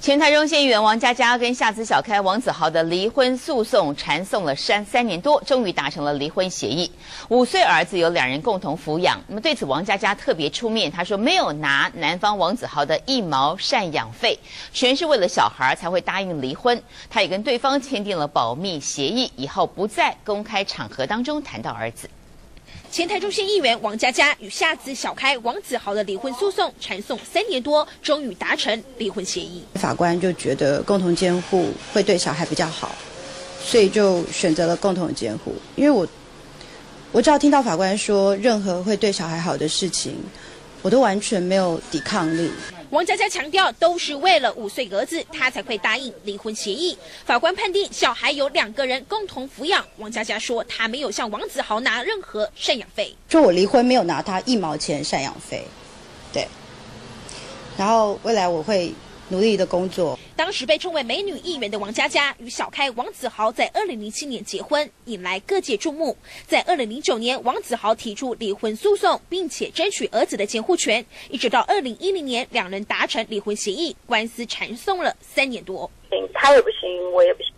前台中县议员王佳佳跟夏子小开、王子豪的离婚诉讼缠讼了三三年多，终于达成了离婚协议。五岁儿子由两人共同抚养。那么对此，王佳佳特别出面，她说没有拿男方王子豪的一毛赡养费，全是为了小孩才会答应离婚。她也跟对方签订了保密协议，以后不在公开场合当中谈到儿子。前台中心议员王佳佳与夏子小开、王子豪的离婚诉讼缠讼三年多，终于达成离婚协议。法官就觉得共同监护会对小孩比较好，所以就选择了共同监护。因为我我只要听到法官说任何会对小孩好的事情，我都完全没有抵抗力。王佳佳强调，都是为了五岁儿子，她才会答应离婚协议。法官判定小孩由两个人共同抚养。王佳佳说，她没有向王子豪拿任何赡养费，说我离婚没有拿他一毛钱赡养费，对。然后未来我会。努力的工作。当时被称为“美女议员”的王佳佳与小开王子豪在二零零七年结婚，引来各界注目。在二零零九年，王子豪提出离婚诉讼，并且争取儿子的监护权，一直到二零一零年，两人达成离婚协议，官司缠讼了三年多。他也不行，我也不行。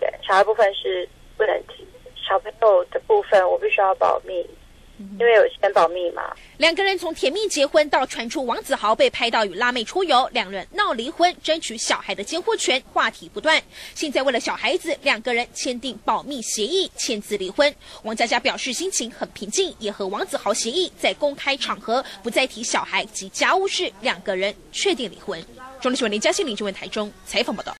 对，小孩部分是不能提，小朋友的部分我必须要保密。因为有先保密嘛。两个人从甜蜜结婚到传出王子豪被拍到与辣妹出游，两人闹离婚，争取小孩的监护权，话题不断。现在为了小孩子，两个人签订保密协议，签字离婚。王佳佳表示心情很平静，也和王子豪协议在公开场合不再提小孩及家务事，两个人确定离婚。中立新闻林嘉欣、林志文台中采访报道。